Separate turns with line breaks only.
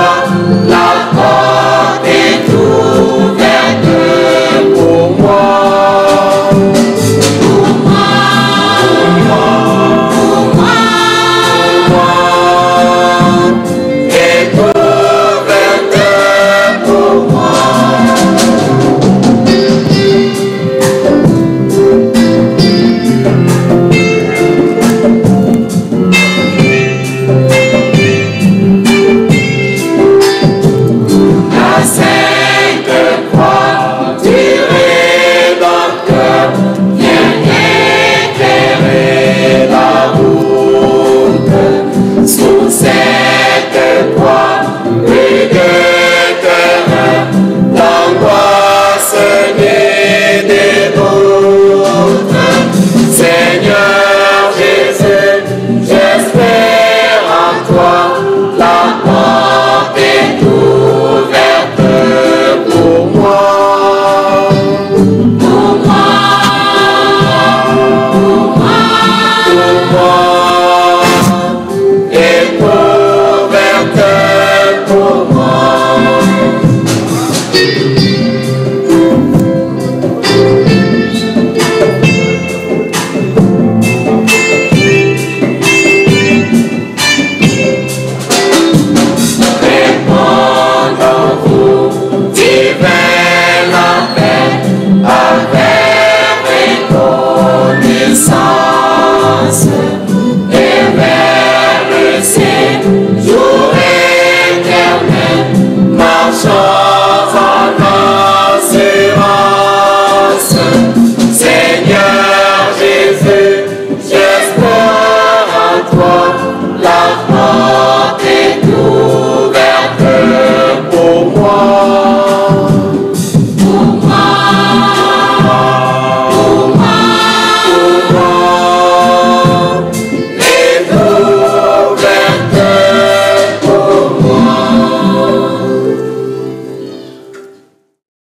Oh. one.